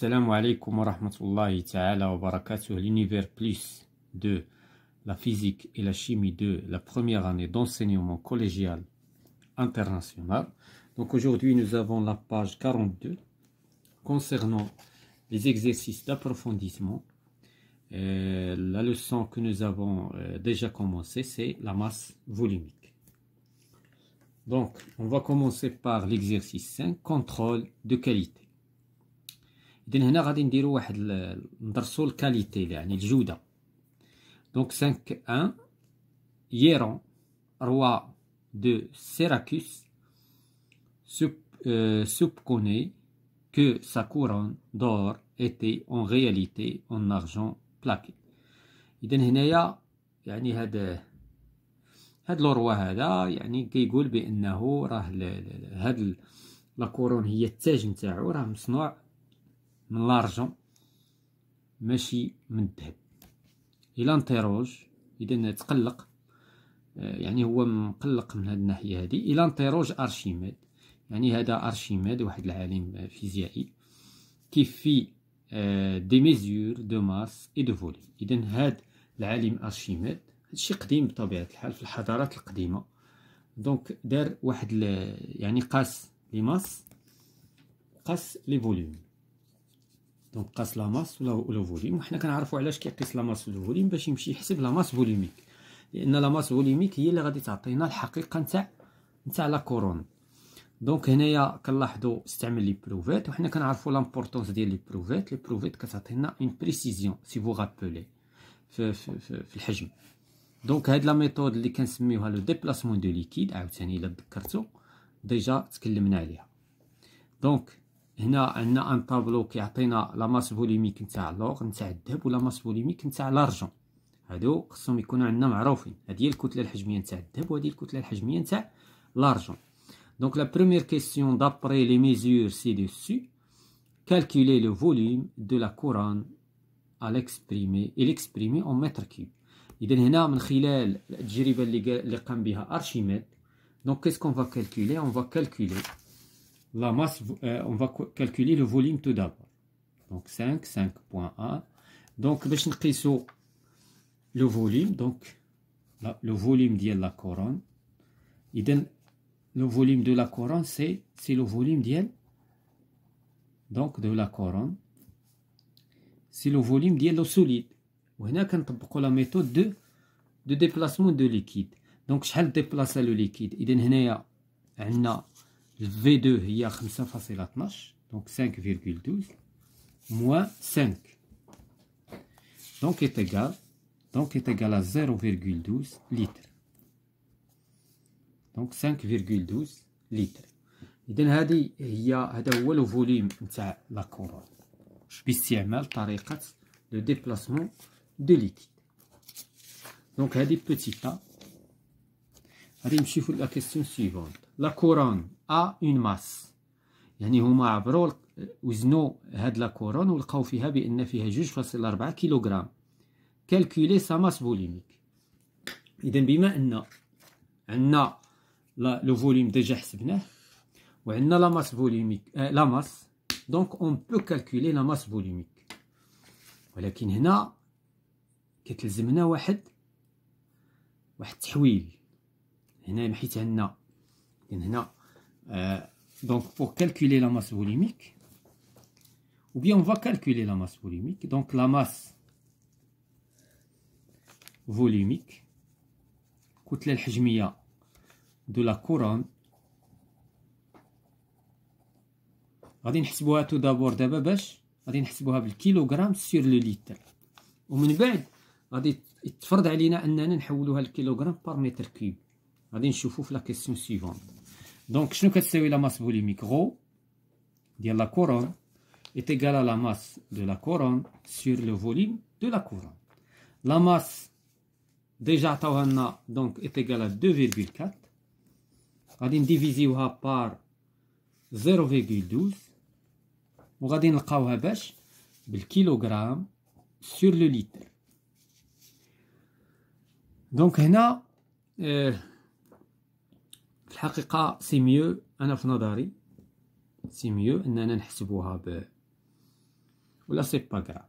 Assalamu alaikum wa rahmatullahi ta'ala wa barakatuh. L'univers plus de la physique et la chimie de la première année d'enseignement collégial international. Donc aujourd'hui, nous avons la page 42 concernant les exercices d'approfondissement. Euh, la leçon que nous avons euh, déjà commencé, c'est la masse volumique. Donc, on va commencer par l'exercice 5, contrôle de qualité. اذا هنا غادي نديرو واحد ندرسو la qualité يعني الجودة. donc 5 1 Hiéron, roi de Syracuse, soup soupçonnait que sa couronne d'or était en réalité en argent plaqué. اذا هنايا يعني هذا هاد le roi هذا يعني كيقول بأنه راه هاد la couronne هي التاج نتاعو راه مصنوع من l'argent ماشي من الذهب il interroge إذا تقلق يعني هو مقلق من هذه الناحية هذه il interroge Archimède. يعني هذا أرشيميد واحد العالم فيزيائي qui fait des mesures de masse et de volume. إذا هاد العالم أرشيميد هادشي قديم بطبيعة الحال في الحضارات القديمة. donc دار واحد يعني قاس les masses قاس les volumes. donc قاس la masse ولا ولا volume وحنا كنعرفوا علاش كيقيس la masse ولا volume باش يمشي يحسب la masse volumique. لأن la masse volumique هي اللي غادي تعطينا الحقيقة نتاع نتاع la couronne donc هنايا كنلاحظوا استعمل l'éprouvette وحنا كنعرفوا l'importance ديال l'éprouvette. l'éprouvette كتعطينا une précision si vous rappelez في, في, في, في الحجم. donc هاد la méthode اللي كنسميوها le déplacement de liquide عاوتاني إلا تذكرتو déjà تكلمنا عليها. donc هنا عندنا un tableau كيعطينا la masse volumique نتاع l'or نتاع الذهب و la masse volumique نتاع l'argent. هادو خصهم يكونوا عندنا معروفين. هذه هي الكتلة الحجمية نتاع الذهب وهذه الكتلة الحجمية نتاع l'argent. donc la première question d'après les mesures ci-dessus calculer le volume de la couronne à l'exprimer et l'exprimer en mètres cubes. اذا هنا من خلال التجربة اللي قام بها أرشيميد. دونك كيس كون فا كالكولي اون فا كالكولي la masse, euh, on va calculer le volume tout d'abord. Donc 5, 5.1. Donc, le volume, donc le volume de la couronne. le volume de la couronne, c'est le volume d'elle. Donc, de la couronne. C'est le volume d'elle solide. وهنا كنطبقوا la méthode de, de déplacement de liquide. Donc, شحال déplacer le liquide إذا هنايا عندنا V2 هي 5.12 donc 5,12 moins 5 donc est égal donc est égal à 0,12 litres. Donc 5,12 litres. اذا هذه هي هذا هو le volume نتاع la couronne باستعمال طريقه le déplacement de liquide donc هذه peut-être غادي نمشيو la question suivante la couronne a une masse يعني هما عبروا وزنوا هاد la couronne ولقاو فيها بأن فيها جوج فاصل ربعة كيلوغرام. calculer sa masse volumique اذا بما أن عندنا le volume déjà حسبناه وعندنا la masse volumique la masse donc on peut calculer la masse volumique ولكن هنا كتلزمنا واحد واحد التحويل هنا حيت عندنا donc, pour calculer la masse volumique, ou bien on va calculer la masse volumique. Donc, la masse volumique, كتلة الحجمية de la couronne. غادي نحسبوها tout d'abord دابا باش غادي نحسبوها بالكيلوغرام sur le litre ومن بعد غادي يتفرض علينا أننا نحولوها لكيلوغرام par mètre cube غادي نشوفو في لا كيسيون سيفونت Donc, شنو كتساوي la masse volumique rho ديال la couronne est égale à la masse de la couronne sur le volume de la couronne. La masse déjà عطاوها لنا donc est égale à 2,4 غادي نديفيزيوها par 0,12 وغادي نلقاوها باش بالكيلوغرام sur le litre. Donc هنا euh, في الحقيقة c'est mieux أنا في نظري c'est mieux أننا نحسبوها ب ولا c'est pas grave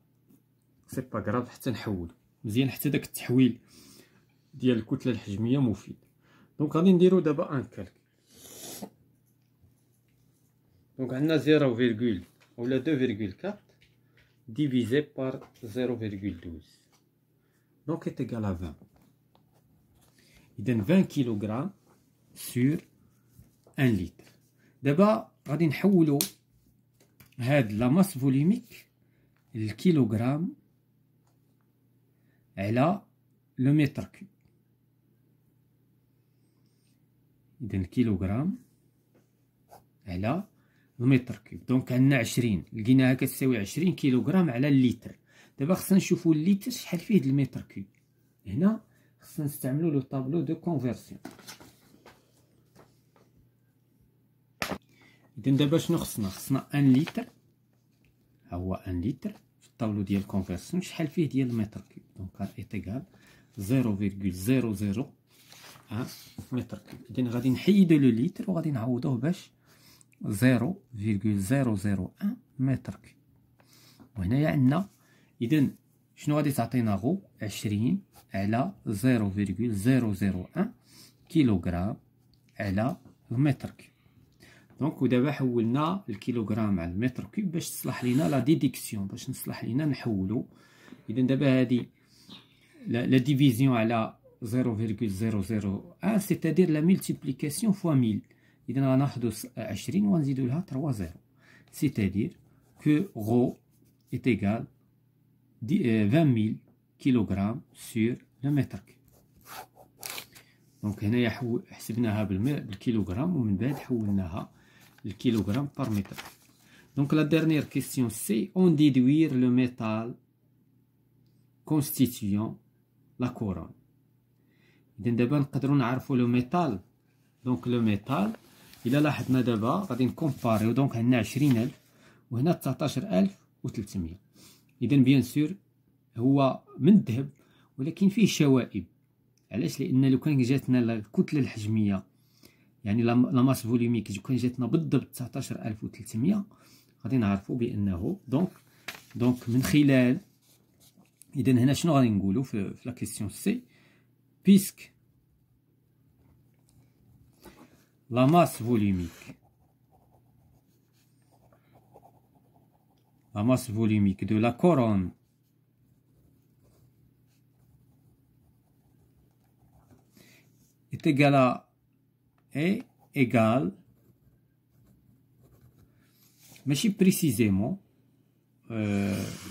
c'est pas grave حتى نحولو مزيان حتى داك التحويل ديال الكتلة الحجمية مفيد. donc غادي نديرو دابا un calcul. donc عندنا 0, ولا 2,4 divisé par 0,12 donc est égal à 20 donne 20 kg sur 1 litre. دابا غادي نحولو هاد la masse volumique الكيلوغرام على le mètre cube. إذا كيلوغرام على ال mètre cube. donc عندنا عشرين. لقيناها كتساوي عشرين كيلوغرام على الليتر. دابا خصنا نشوفو الليتر شحال فيه د ال mètre cube. هنا خصنا نستعملو le tableau de conversion. اذا دابا شنو خصنا خصنا un litre ها هو un litre في الطابلو ديال conversion شحال فيه ديال ال mètre cube donc est égal 0.00 mètre cube اذا غادي نحيدو le litre وغادي نعوضوه باش 0.001 mètre cube وهنايا عندنا اذا شنو غادي تعطينا غو 20 على 0.001 كيلوغرام على المتر cube donc ودابا حولنا الكيلوغرام على المتر cube باش تصلح لينا la déduction باش نصلح لينا نحولو. اذا دابا هادي la division على 0.001 c'est-à-dire la multiplication fois 1000 اذا غناخدو 20 ونزيدو لها 3 zéro c'est-à-dire que rho est égal 20 000 kg sur le mètre donc هنايا حسبناها بالكيلوغرام ومن بعد حولناها للكيلوغرام par mètre donc la dernière question c'est en déduire le métal constituant la couronne اذا دابا نقدروا نعرفوا le métal donc لو ميتال الا لاحظنا دابا غادي نكومباريو دونك عشرين الف وهنا تسعطاش الف وتلتمية اذا bien sûr هو من الذهب ولكن فيه شوائب. علاش؟ لأن لو كان جاتنا الكتله الحجمية يعني la masse volumique كان جاتنا بالضبط 19300 غادي نعرفوا بأنه donc donc من خلال اذا هنا شنو غادي نقولوا في, في la question c'est puisque لا ماس فوليميك la masse volumique de la couronne est à est égale ماشي بريسيزيمون euh,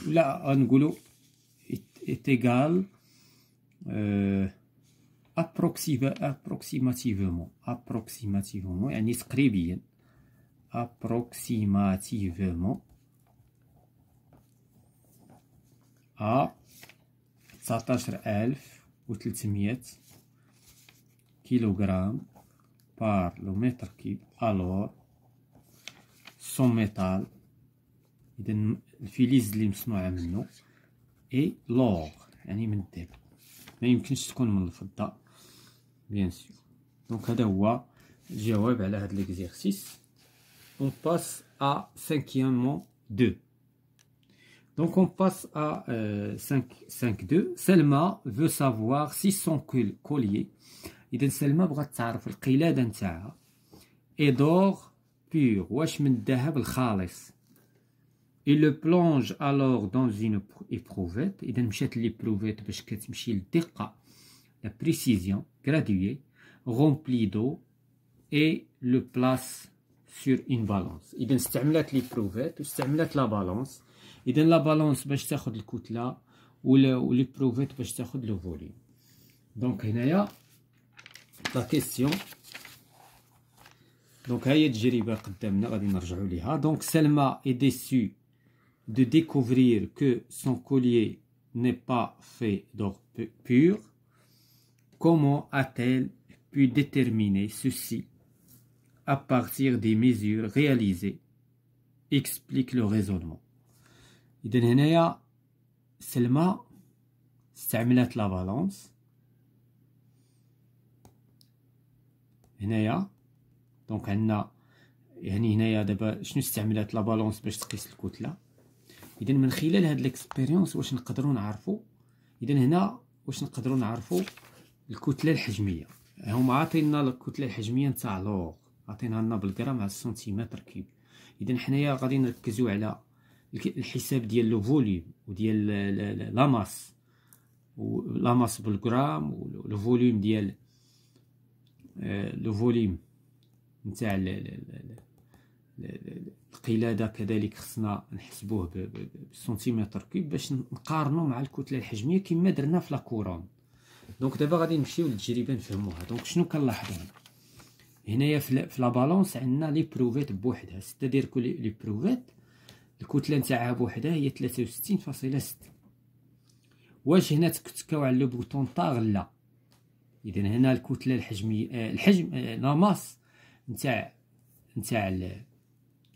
لا غنقولو est égal euh, approximativement approximativement يعني تقريبيا approximativement à 19300 kg par le mètre cube alors son métal اذا الفلز اللي مصنوعه منه اي لور يعني من الذهب ما يمكنش تكون من الفضه bien sûr donc هذا هو الجواب على هذا l'exercice on passe à cinquièmement 2 Donc on passe à euh, 5.2. Selma veut savoir si son collier, إذا سلمى بغات تعرف القلادة نتاعها. d'or pur واش من الذهب الخالص؟ Il le plonge alors dans une éprouvette. إذا مشات l'éprouvette باش كتمشي للدقة la précision graduée. Remplie d'eau. Et le place sur une balance. إذا استعملت l'éprouvette واستعملت la balance. إذا la balance باش تاخذ الكتلة. ولا و l'éprouvette باش تاخذ le volume donc هنايا لا كيسيون دونك هاهي التجربه قدامنا غادي نرجعوا ليها دونك سلمى اي ديسو de découvrir que son collier n'est pas fait d'or pur, comment a-t-elle pu déterminer ceci à partir des mesures réalisées Explique le raisonnement. اذا هنايا سلمى استعملت هنايا donc عندنا يعني هنايا دابا شنو استعملت la balance باش تقيس الكتله اذا من خلال هاد l'expérience واش نقدروا نعرفوا اذا هنا واش نقدروا نعرفوا الكتله الحجميه هما عاطينا الكتله الحجميه نتاع l'or عاطينها لنا بالغرام على السنتيمتر cube اذا حنايا غادي نركزوا على الحساب ديال le volume وديال la masse la masse بالغرام volume ديال le volume نتاع القلادة كذلك خصنا نحسبوه بالسنتيمتر cube باش نقارنو مع الكتلة الحجمية كما درنا في la couronne. donc دابا غادي نمشيو للتجربه نفهموها. donc شنو كنلاحظوا هنا هنايا في la balance عندنا l'éprouvette بوحدها. c'est-à-dire que l'éprouvette الكتلة نتاعها بوحدها هي 63.6 واش هنا تكاو على le bouton tare؟ لا. اذا هنا الكتلة الحجمية آه الحجم آه la masse نتاع نتاع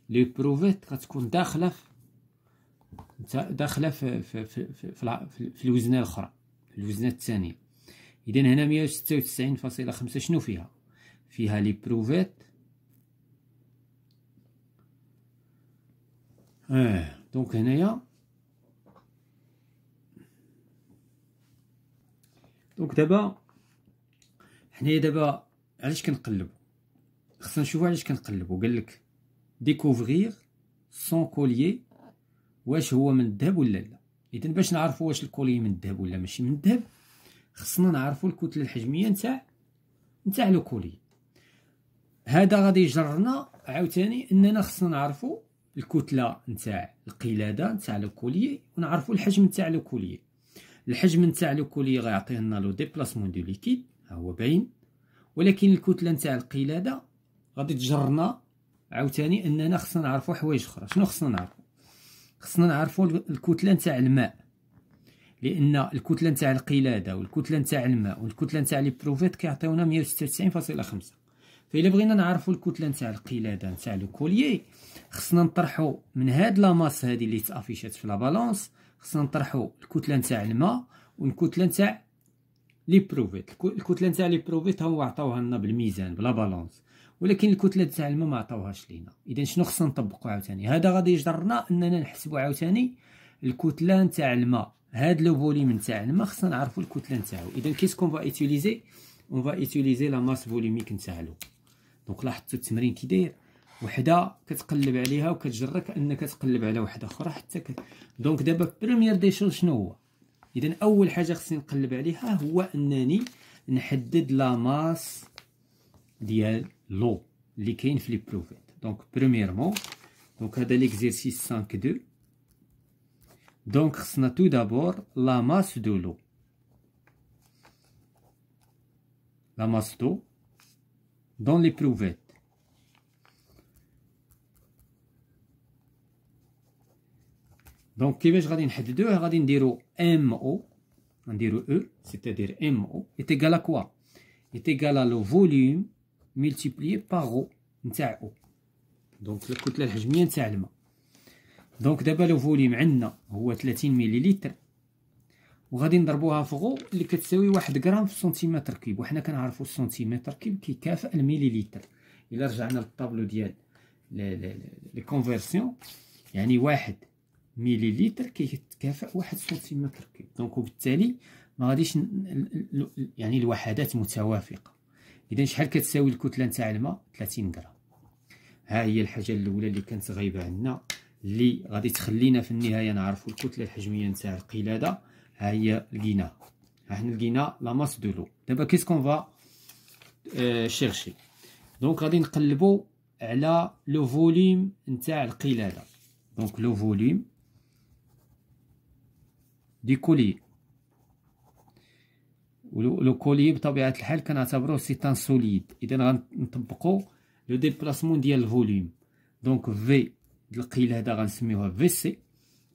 l'éprouvette غتكون داخلة في داخلة في في, في, في, في الوزنة الأخرى الوزنة الثانية. اذا هنا 196.5 شنو فيها؟ فيها l'éprouvette. آه donc هنايا. donc دابا حنايا دابا علاش كنقلبو؟ خصنا نشوفو علاش كنقلبو. قالك découvrir son collier واش هو من الذهب ولا لا. اذا باش نعرفو واش ال collier من الذهب ولا ماشي من الذهب خصنا نعرفو الكتلة الحجمية نتاع نتاع le collier. هذا غادي يجرنا عاوتاني إننا خصنا نعرفو الكتلة نتاع القلادة نتاع le collier ونعرفو الحجم نتاع le collier. الحجم نتاع le collier غيعطيه لنا le déplacement de liquide. ها هو باين ولكن الكتلة نتاع القلادة غادي تجرنا عاوتاني أننا خصنا نعرفو حوايج أخرى. شنو خصنا نعرفو؟ خصنا نعرفو الكتلة نتاع الماء. لأن الكتلة نتاع القلادة والكتلة نتاع الماء والكتلة نتاع l'éprouvette كيعطيونا 196.5 فإلا بغينا نعرفو الكتلة نتاع القلادة نتاع le collier خصنا نطرحو من هاد la masse هادي اللي تأفيشات في la balance خصنا نطرحو الكتلة نتاع الماء والكتلة نتاع l'éprouvette الكتلة نتاع l'éprouvette هو عطاوها لنا بالميزان ب la balance ولكن الكتلة تاع الماء ما عطاوهاش لينا. إذا شنو خصنا نطبقوا عاوتاني؟ هذا غادي يجرنا أننا نحسبوا عاوتاني الكتلة نتاع الماء. هاد le volume نتاع الماء خصنا نعرفوا الكتلة نتاعو. إذا qu'est-ce qu'on va utiliser on va utiliser la masse volumique نتاع l'eau donc لاحظتوا التمرين كي داير وحدة كتقلب عليها وكتجرى كانك تقلب على وحدة أخرى حتى ك... donc دابا première des choses شنو هو؟ اذا أول حاجة خصني نقلب عليها هو أنني نحدد la masse ديال l'eau اللي كاين في l'éprouvette donc premièrement donc هذا l'exercice 5 2 donc خصنا tout d'abord la masse de l'eau la masse d'eau dans l'éprouvette donc كيفاش غادي نحددوه غادي نديرو m eau أو نديرو eau c'est-à-dire m eau est égal à le volume multiplié par rho نتاع eau donc الكتله الحجميه نتاع الماء donc دابا le volume عندنا هو 30 مليلتر وغادي نضربوها في غو اللي كتساوي واحد غرام في سنتيمتر cube. وحنا كنعرفوا السنتيمتر cube كيكافئ المليلتر إلا رجعنا للطابلو ديال les conversions يعني واحد مليلتر كيتكافئ واحد سنتيمتر cube. donc وبالتالي ما غاديش يعني الوحدات متوافقة. إذا شحال كتساوي الكتله نتاع الماء؟ 30 غرام. ها هي الحاجة الأولى اللي كانت غايبة عندنا اللي غادي تخلينا في النهاية نعرفوا الكتله الحجمية نتاع القلادة. ها هي لقيناها ها حنا لقينا la masse de l'eau. دابا qu'est-ce qu'on va chercher. donc غادي نقلبوا على le volume نتاع القلادة. donc le volume du collier. le collier بطبيعة الحال كنعتبروه c'est un solide. إذا غنطبقوا le déplacement ديال ال volume. donc في القلاده غنسميوها VC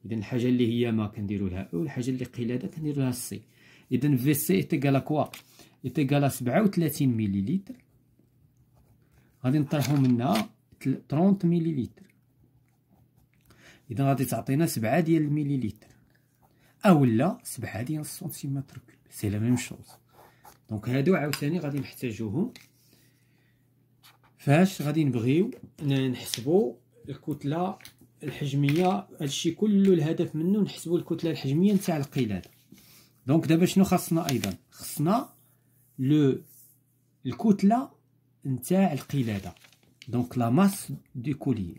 إذا الحاجة اللي هي ما كنديرو لها أو الحاجة اللي قلاده كنديرو لها سي إذا VC est égal quoi est égal 37 مليلتر. غادي نطرحو منها 30 مليلتر. إذا غادي تعطينا 7 ديال المليلتر. اولا 7 ديال السنتيمتر cube. c'est la même chose. donc هادو عاوتاني غادي نحتاجوهم. فاش غادي نبغيو نحسبو الكتلة الحجمية هادشي كله الهدف منه نحسبوا الكتلة الحجمية نتاع القلاده donc دابا شنو خاصنا أيضا؟ خصنا le الكتلة نتاع القلاده donc la masse du collier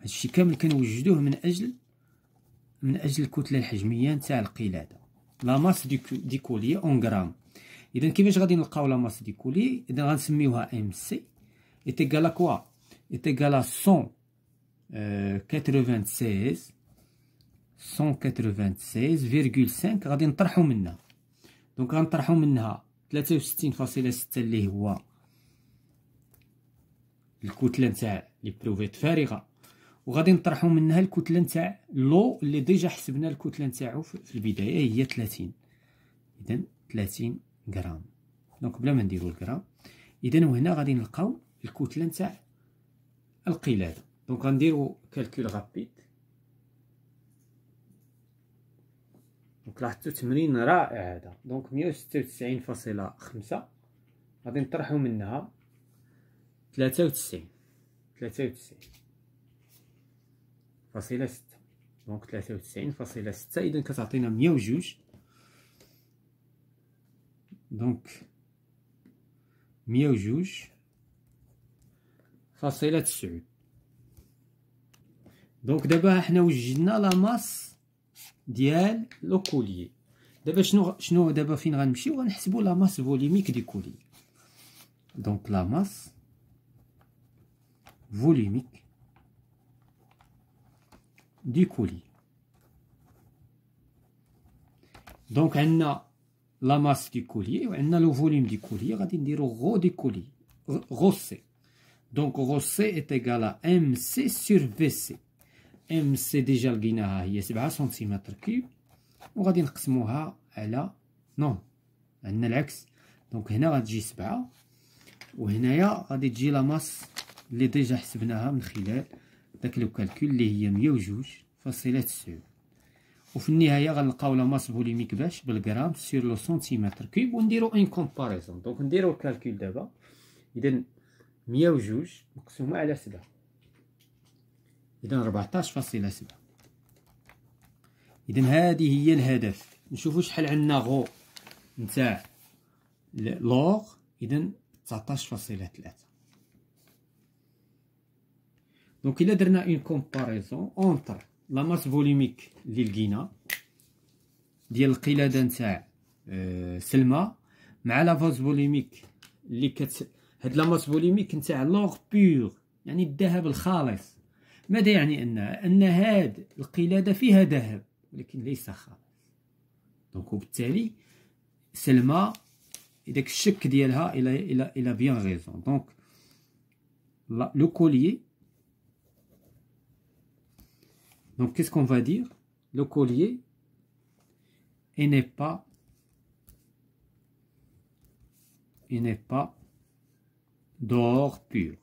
هادشي كامل كنوجدوه من أجل من أجل الكتله الحجمية نتاع القلاده la masse du collier en grammes. إذا كيفاش غادي نلقاو la masse du collier؟ إذا غنسميوها MC est égal à 196 196,5 غادي نطرحو منها. donc غنطرحو منها 63.6 اللي هو الكتلة نتاع l'éprouvette فارغة. وغادي نطرحو منها الكتلة نتاع l'eau اللي déjà حسبنا الكتلة نتاعو في البداية هي 30 اذا 30 غرام. donc بلا ما نديرو الغرام اذا وهنا غادي نلقاو الكتلة نتاع القلادة. donc غنديرو calcul rapide. donc لاحظتو تمرين رائع هذا. donc مية وستة وتسعين فاصلة خمسة. غادي نطرحو منها ثلاثة وتسعين. ثلاثة وتسعين. فاصلة ستة. donc ثلاثة وتسعين فاصلة ستة. إذا كتعطينا مية وجوج. donc مية وجوج فاصلة تسعود. donc دابا حنا وجدنا la ديال le collier. دابا شنو شنو دابا فين غنمشيو غنحسبو la masse volumique du collier. donc la volumique du collier donc عندنا la masse du collier وعندنا le volume du collier غادي نديرو rho du collier rho C. donc rho C est égal à MC sur VC MC déjà لقيناها هي سبعة سنتيمتر cube وغادي نقسموها على non عندنا العكس. donc هنا غتجي سبعة وهنايا غادي تجي la masse اللي déjà حسبناها من خلال داك le calcul اللي هي مية وجوج فاصلة تسعود وفي النهاية غنلقاو la masse volumique باش بال gramme sur le centimètre cube ونديرو une comparaison donc نديرو ال calcul دابا. اذا مية وجوج مقسومة على سبعة. إذا ربعتاش فاصلة سبعة. إذا هذه هي الهدف. نشوفو شحال عندنا غو. نتاع l'or. إذا تسعطاش فاصلة ثلاثة. donc إلا درنا une comparaison entre la masse volumique اللي لقينا ديال القلادة نتاع سلمى مع la masse volumique اللي كت هاد la masse volumique نتاع l'or pur يعني الذهب الخالص. ماذا يعني ان أن هاد القلادة فيها ذهب ولكن ليس خالص. donc وبالتالي سلمى داك الشك ديالها elle a elle a elle a bien raison donc le collier donc qu'est-ce qu'on va dire? Le collier n'est pas il n'est pas d'or pur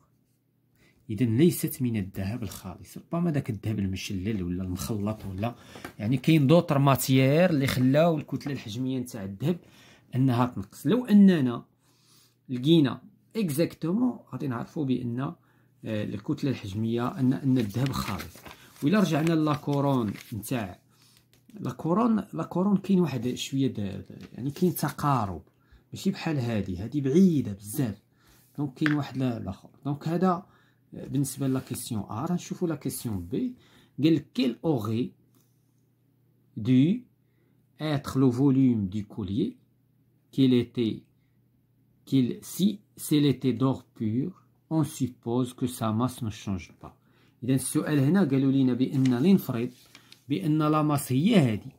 اذا ليست من الذهب الخالص. ربما داك الذهب المشلل ولا المخلط ولا يعني كاين d'autres matières اللي خلاو الكتلة الحجمية نتاع الذهب أنها تنقص. لو أننا لقينا exactement غادي نعرفوا بأن آه، الكتلة الحجمية أن أن الذهب خالص. وإلا رجعنا la couronne نتاع la couronne la couronne كاين واحد شوية يعني كاين تقارب. ماشي بحال هادي هادي بعيدة بزاف. دونك كاين واحد الآخر donc هذا بالنسبة la question A غنشوفوا la question B قال لك quel aurait dû être le volume du collier qu'il était qu'il si s'il était d'or pur on suppose que sa masse ne change pas. اذا السؤال هنا قالوا لنا بأن لنفرض بأن la masse هي هذه.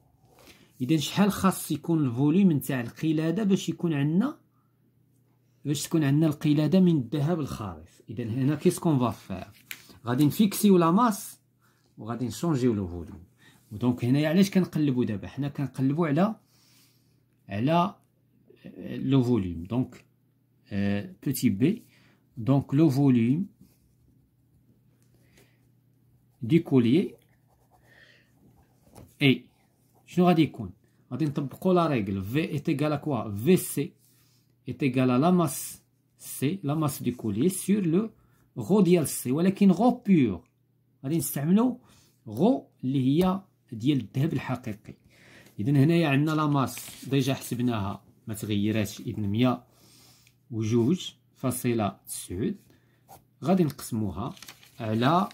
اذا شحال خاص يكون ال volume نتاع القلادة باش يكون عندنا باش تكون عندنا القلادة من الذهب الخالص اذا هنا qu'est-ce qu'on va faire غادي نفيكسيو la masse وغادي نشونجيو le volume. donc هنايا علاش كنقلبوا دابا؟ حنا كنقلبوا على على le volume. donc petit b donc le volume du collier اي شنو غادي يكون غادي نطبقوا la règle V est égale quoi VC à la masse C, la masse du collier, sur le rho ديال C. ولكن rho pur. غادي نستعملو غو اللي هي ديال الذهب الحقيقي. اذا هنايا عندنا la masse déjà حسبناها. ما تغيراتش. اذا 102 فاصلة تسعود غادي نقسموها على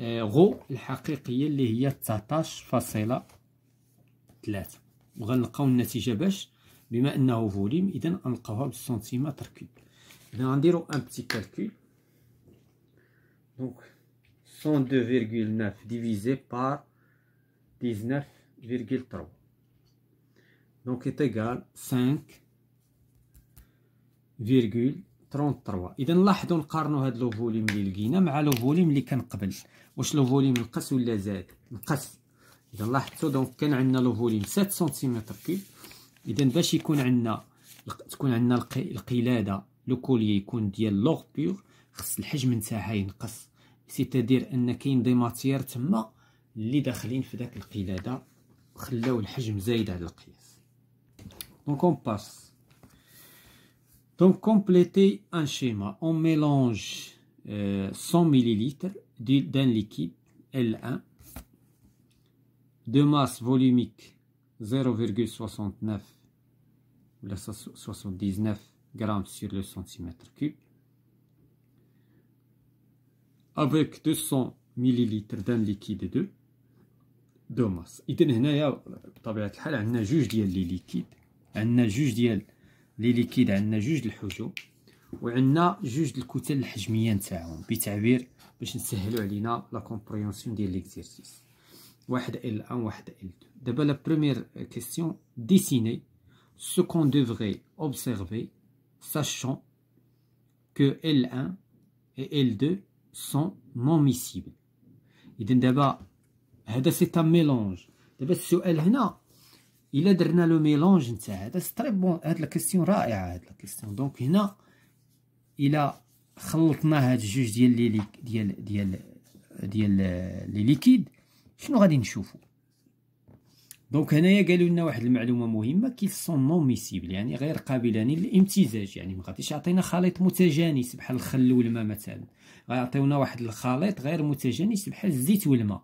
غو الحقيقية اللي هي تسعطاش فاصلة ثلاثة وغنلقاو النتيجة باش بما أنه volume إذا غنلقاوها بال centimètre cube إذا غنديرو un petit calcul donc 102,9 divisé par 19,3 donc est égal 5,33 اذا نلاحظوا نقارنوا هاد le volume اللي لقينا مع le volume اللي كان قبل واش le volume نقص ولا زاد؟ نقص. اذا لاحظتوا donc كان عندنا le volume 7 centimètres cubes اذا باش يكون عندنا تكون عندنا القلاده le collier يكون ديال l'or pur خص الحجم نتاعها ينقص. c'est-à-dire أن كاين des matières تما اللي داخلين في داك القلاده خلاو الحجم زايد على القياس. donc on passe donc compléter un schéma on mélange 100 millilitres d'un liquide L1 de masse volumique 0,69 ou 79 grammes sur le centimètre cube avec 200 millilitres d'un liquide 2 de masse اذا هنايا بطبيعه الحال عندنا جوج ديال les liquides عندنا جوج ديال les liquides عندنا جوج الحجم وعندنا جوج الكتل الحجميه نتاعهم بتعبير باش نسهلوا علينا la compréhension ديال l'exercice واحد L1 واحد L2 دابا la première question dessiner ce qu'on devrait observer sachant que L1 et L2 sont non miscibles. اذا دابا هذا سي ان ميلونج دابا السؤال هنا إلا درنا لو ميلونج نتاع هذا سي بون هاد لا رائعة هاد لا دونك هنا الا خلطنا هاد جوج ديال لي ديال ديال ديال لي ليكيد شنو غادي نشوفو؟ دونك هنايا قالوا لنا واحد المعلومة مهمة كي سون نون ميسيبل يعني غير قابلان للامتزاج يعني ما غاديش يعطينا خليط متجانس بحال الخل والماء مثلا. غيعطيونا واحد الخليط غير متجانس بحال الزيت والماء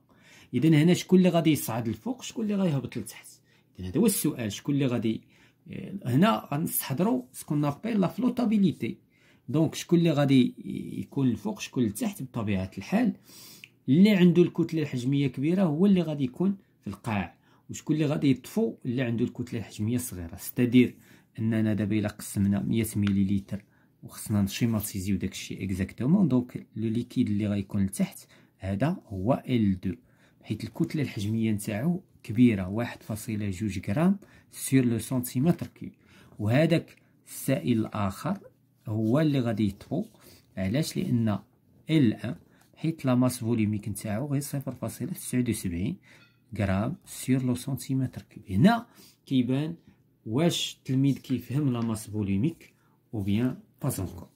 اذا هنا شكون اللي غادي يصعد الفوق شكون اللي غيهبط لتحت؟ هذا هو السؤال شكون اللي غادي هنا غنستحضروا ce qu'on appelle la flottabilité donc شكون اللي غادي يكون الفوق شكون لتحت بطبيعة الحال اللي عنده الكتلة الحجمية كبيرة هو اللي غادي يكون في القاع وشكون اللي غادي يطفو اللي عنده الكتلة الحجمية صغيرة. c'est-à-dire أننا دابا إلا قسمنا 100 millilitres وخصنا نشيماتيزيو داكشي exactement donc le liquide اللي غيكون لتحت هذا هو L2 حيت الكتلة الحجمية نتاعو كبيرة 1.2 grammes sur le centimètre cube وهذاك السائل الآخر هو اللي غادي يطفو. علاش؟ لأن L1 حيت la masse volumique نتاعو غير 0.79 gramme sur le centimètre cube هنا كيبان واش التلميذ كيفهم la masse volumique ou bien pas encore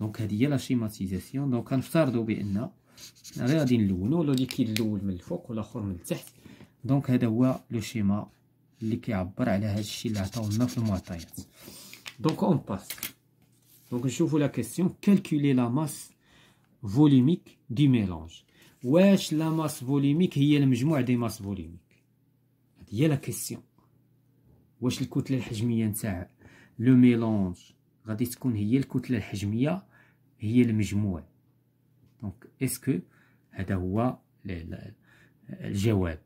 donc هذه هي la schématisation donc كنفترضوا بأن غير غادي نلونو. le liquide الأول من الفوق والآخر من التحت. donc هذا هو le schéma اللي كيعبر على هذا الشيء اللي عطاونا في المعطيات. donc on passe donc نشوفوا la question calculer la masse volumique du mélange واش la masse volumique هي المجموع des masses volumiques هذه هي la question واش الكتله الحجميه نتاع le mélange غادي تكون هي الكتله الحجميه هي المجموع donc est-ce que هذا هو الجواب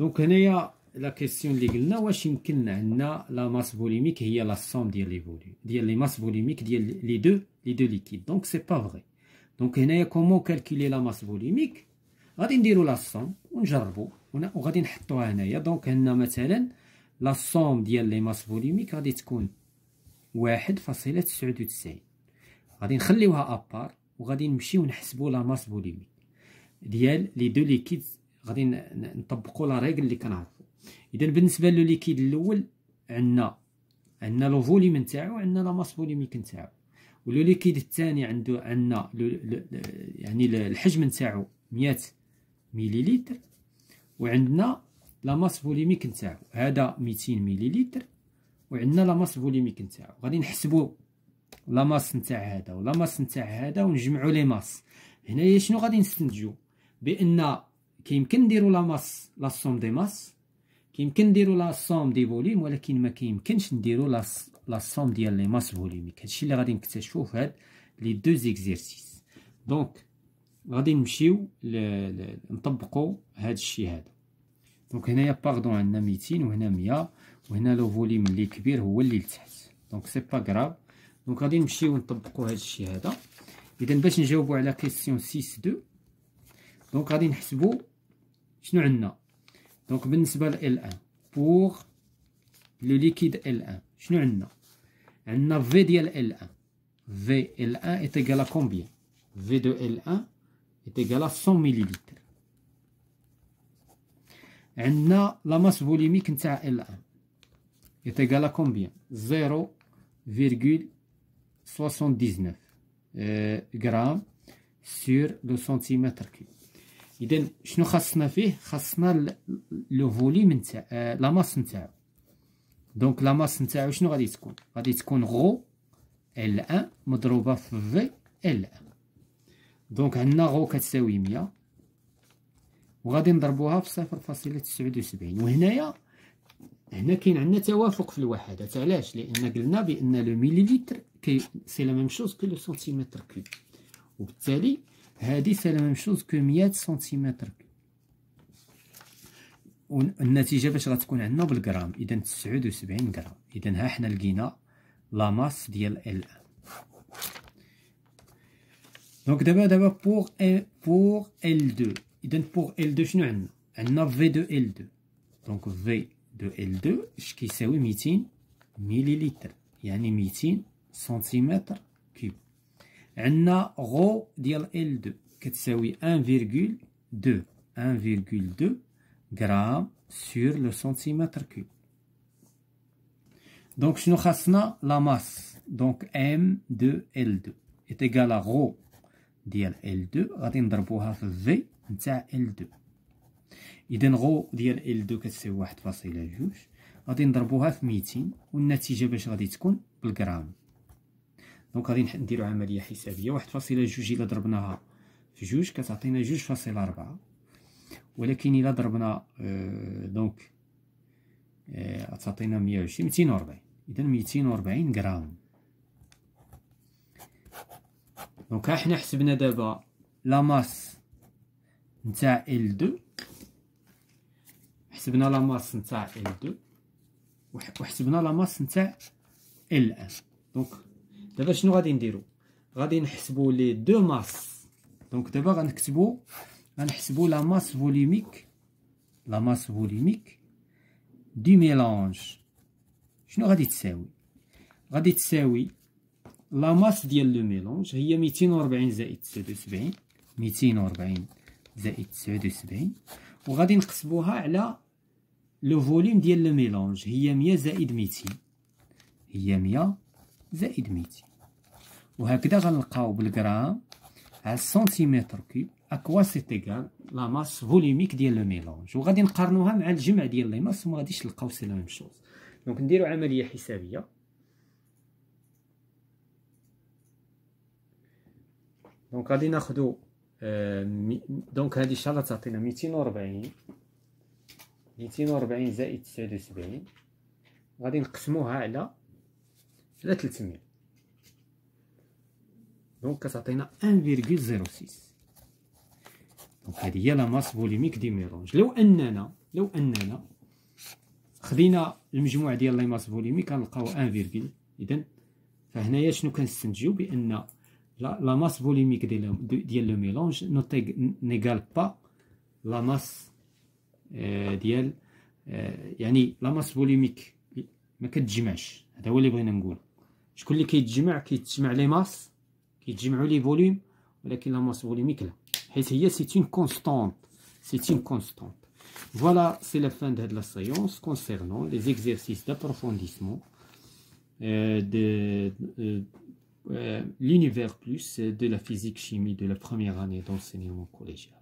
donc هنايا la question اللي قلنا واش يمكن عندنا la masse volumique هي la somme ديال les volumes ديال les masses volumiques ديال les deux les deux liquides donc c'est pas vrai donc هنايا comment calculer la masse volumique غادي نديرو la somme ونجربو وغادي نحطوها هنايا donc هنا مثلا la somme ديال les masses volumiques غادي تكون واحد فاصلة تسعود وتسعين غادي نخليوها à part وغادي نمشيو نحسبو la masse volumique ديال les deux liquides غادي نطبقو la règle اللي كنعرفو. إذا بالنسبة le liquide الأول عندنا عندنا le volume نتاعو عندنا la masse volumique نتاعو و le liquide الثاني عنده عندنا يعني الحجم نتاعو 100 مليلتر وعندنا la masse volumique نتاعو هذا 200 مليلتر وعندنا la masse volumique نتاعو غادي نحسبوا la masse نتاع هذا و la masse نتاع هذا ونجمعوا les masses. هنايا شنو غادي نستنتجو؟ بأن كيمكن نديرو la masse la somme des masses. كيمكن نديرو la somme des volumes ولكن ما كيمكنش نديرو la la somme ديال les masses volumiques هادشي اللي غادي نكتشفوه في هاد les deux exercices. donc غادي نمشيو نطبقو هاد الشيء هذا donc هنايا pardon عندنا 200 وهنا 100 وهنا le volume اللي كبير هو اللي لتحت. donc c'est pas grave donc غادي نمشيو نطبقو هاد الشيء هذا. اذا باش نجاوبو على question 6 2 donc غادي نحسبو شنو عندنا؟ donc بالنسبة ل L1 pour le liquide L1 شنو عندنا؟ عندنا V ديال L1 V L1 est égal à combien V de L1 est égal à 100 مليلتر عندنا la masse volumique نتاع L1 est égal à combien 0.79 gramme sur de centimètre cube اذا شنو خاصنا فيه؟ خاصنا le volume نتاع la masse نتاعو. donc la masse نتاعو شنو غادي تكون؟ غادي تكون rho L 1 مضروبة في V L 1 donc عندنا rho كتساوي 100 وغادي نضربوها في صفر فاصلة تسعود وسبعين. وهنايا هنا كاين عندنا توافق في الوحدات علاش؟ لأن قلنا بأن le cube c'est la même chose que le centimètre cube وبالتالي هادي c'est la même chose que 100 سنتيمتر. والنتيجه باش غتكون عندنا بالغرام. إذا 79 غرام. إذا ها حنا لقينا la masse ديال L. 1 donc دابا دابا pour pour L 2 إذا pour L 2 شنو عندنا؟ عندنا V de L 2 donc في V de L 2 إش كيساوي 200 مليلتر يعني 200 centimètre cube. عندنا rho ديال L 2 كتساوي 1,2 1,2 gramme sur le centimètre cube donc شنو خاصنا؟ la masse donc m de L 2 est égal à rho ديال L 2 غادي نضربوها في V نتاع L 2 اذا rho ديال L 2 كتساوي واحد فاصلة جوج غادي نضربوها في ميتين والنتيجة باش غادي تكون بالغرام. donc غادي نديرو عملية حسابية. واحد فاصلة جوج إلا ضربناها في جوج كتعطينا جوج فاصلة ربعة ولكن إلا ضربنا آه donc آه تعطينا مية وعشرين ميتين وربعين اذا ميتين وربعين غرام. donc حنا حسبنا دابا la masse نتاع L 2 حسبنا la masse نتاع L 2 وحسبنا la masse نتاع L 1 donc دابا شنو غادي نديرو؟ غادي نحسبو les deux masses. donc دابا غنكتبو غنحسبو la masse volumique la masse volumique du mélange. شنو غادي تساوي؟ غادي تساوي la masse ديال le mélange هي 240 زائد 79 240 زائد 79 وغادي نقسموها على le volume ديال le mélange هي 100 زائد 200 هي 100 زائد 200 وهكذا غنلقاو بالغرام على ال centimètre cube. à quoi c'est égal la masse volumique ديال le mélange. وغادي نقارنوها مع الجمع ديال les masses وما غاديش تلقاو c'est la même chose. donc نديرو عملية حسابية. donc غادي ناخدو donc هادي إن شاء الله تعطينا 240 240 زائد 79 غادي نقسموها على على 300 donc كتعطينا 1.06 donc هذه هي la masse volumique du mélange. لو اننا لو أننا خدينا المجموع ديال les masses volumiques كنلقاو 1 اذا فهنايا شنو كنستنتجو بأن la, masse volumique de, le mélange n'égale pas la masse euh, ديال يعني la masse volumique ما كتجمعش. هذا هو اللي بغينا نقول شكون اللي كيتجمع كيتجمع لي ماس كيتجمعوا لي فوليوم ولكن لا ماس فوليميك لا حيت هي سي اون كونستانت سي اون كونستانت Voilà, c'est la fin de la séance concernant les exercices d'approfondissement euh, de, euh, euh, l'univers plus de la physique-chimie de la première année d'enseignement collégial.